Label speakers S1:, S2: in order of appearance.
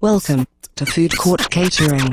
S1: Welcome to Food Court Catering.